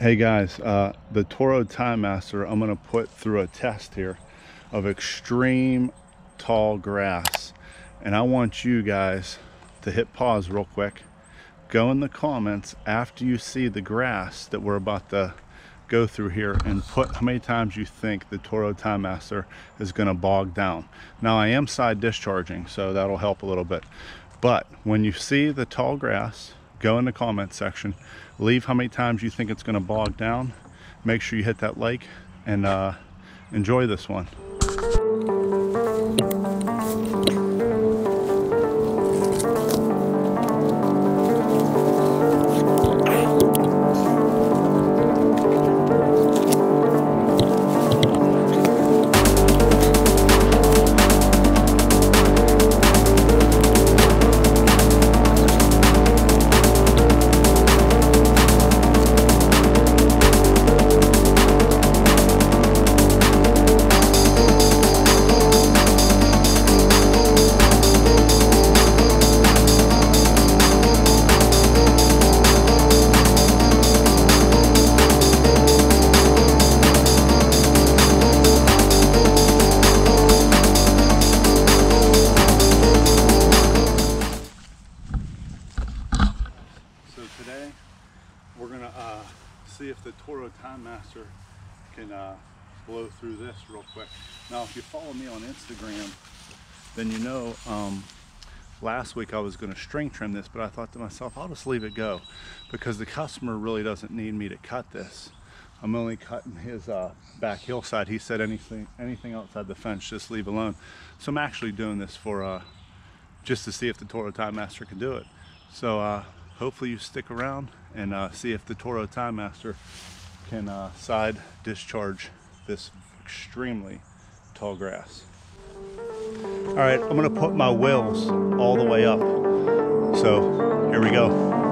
Hey guys, uh, the Toro Time Master, I'm gonna put through a test here of extreme tall grass. And I want you guys to hit pause real quick. Go in the comments after you see the grass that we're about to go through here and put how many times you think the Toro Time Master is gonna bog down. Now I am side discharging, so that'll help a little bit. But when you see the tall grass, go in the comment section leave how many times you think it's going to bog down. Make sure you hit that like and uh, enjoy this one through this real quick. Now, if you follow me on Instagram, then you know um, last week I was going to string trim this, but I thought to myself, I'll just leave it go because the customer really doesn't need me to cut this. I'm only cutting his uh, back hillside. He said anything anything outside the fence, just leave alone. So I'm actually doing this for uh, just to see if the Toro Time Master can do it. So uh, hopefully you stick around and uh, see if the Toro Time Master can uh, side discharge this extremely tall grass. All right, I'm gonna put my wheels all the way up. So here we go.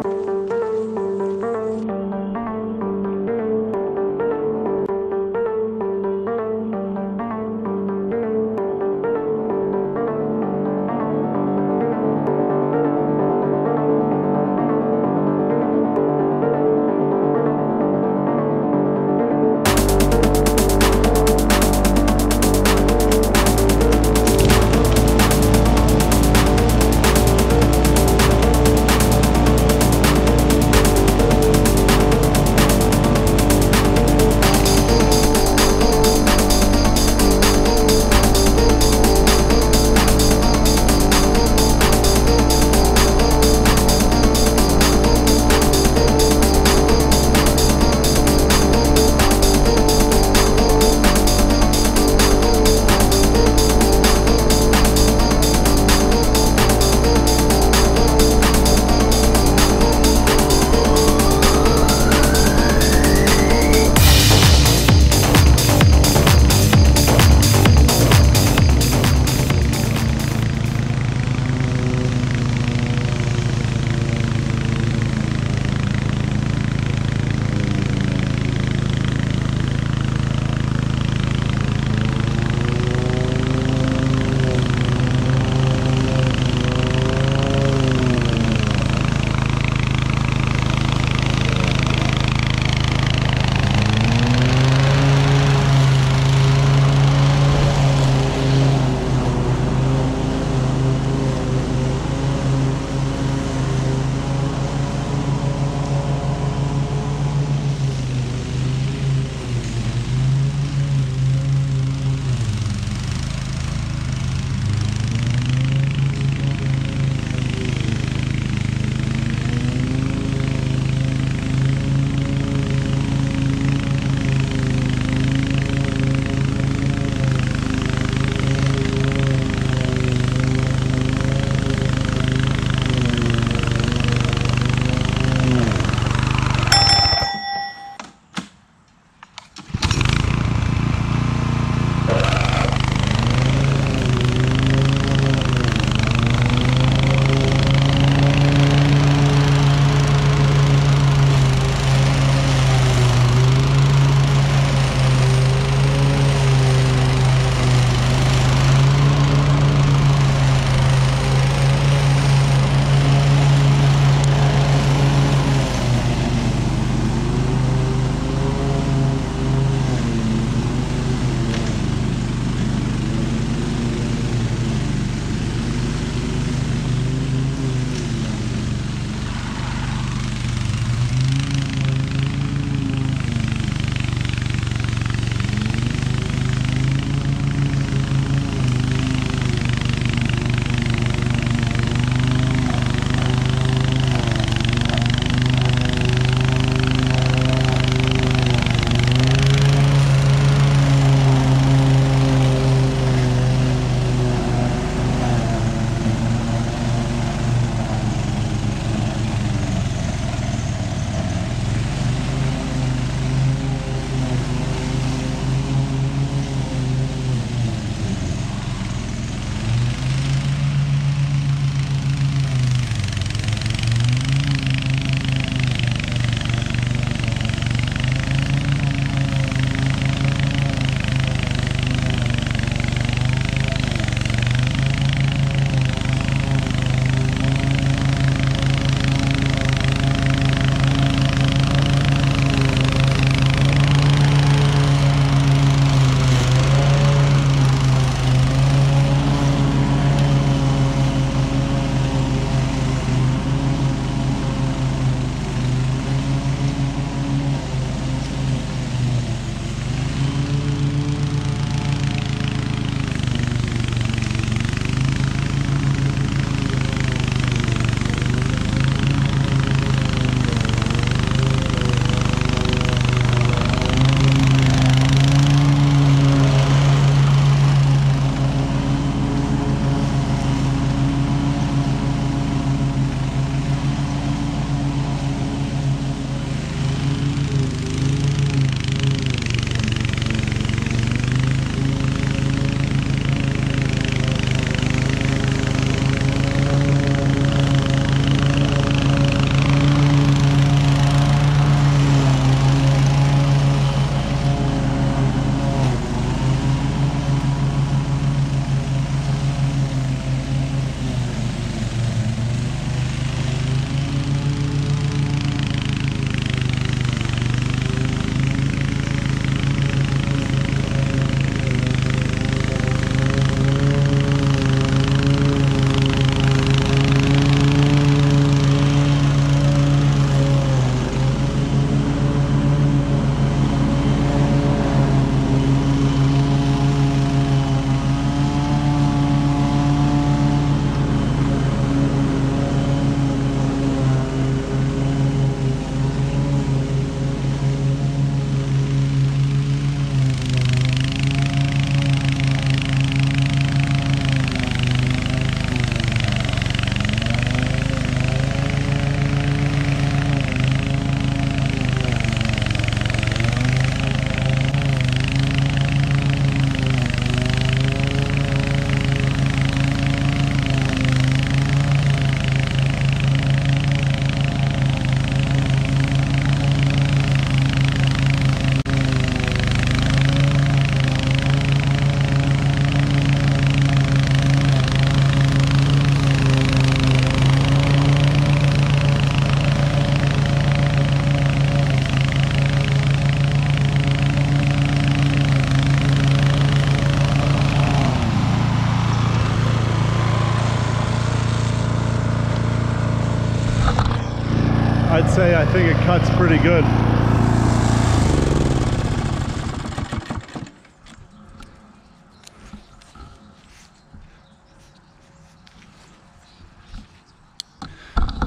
Say I think it cuts pretty good.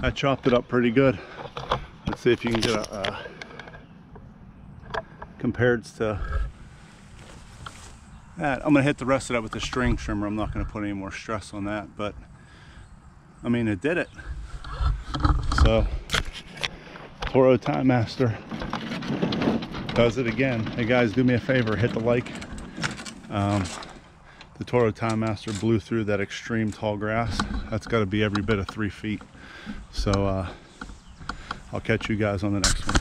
I chopped it up pretty good. Let's see if you can get a compared to that. I'm gonna hit the rest of that with the string trimmer. I'm not gonna put any more stress on that, but I mean, it did it. So, Toro Time Master does it again. Hey guys, do me a favor, hit the like. Um, the Toro Time Master blew through that extreme tall grass. That's got to be every bit of three feet. So uh, I'll catch you guys on the next one.